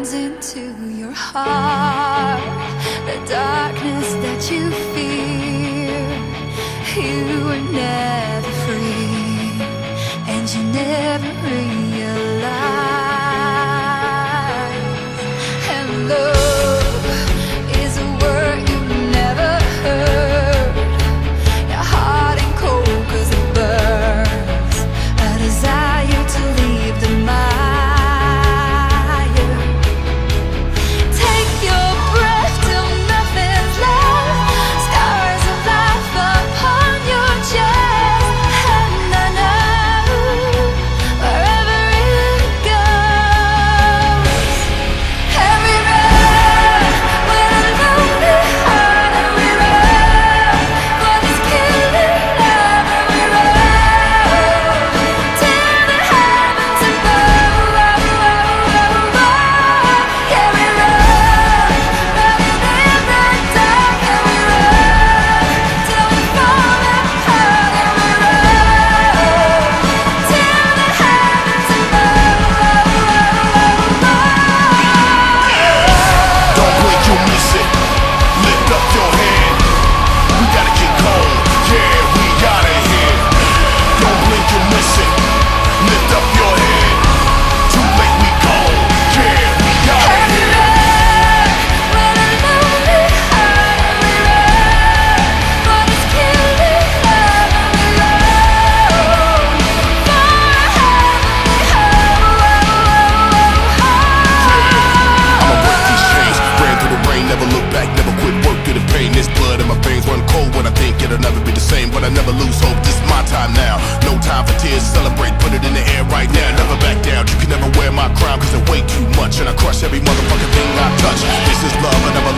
burns into your heart. The darkness that you fear, you were never free, and you never realize. There's blood in my veins, run cold when I think it'll never be the same But I never lose hope, this is my time now. No time for tears, celebrate, put it in the air right now. Never back down, you can never wear my crown Cause I weigh too much and I crush every motherfucking thing I touch. This is love, I never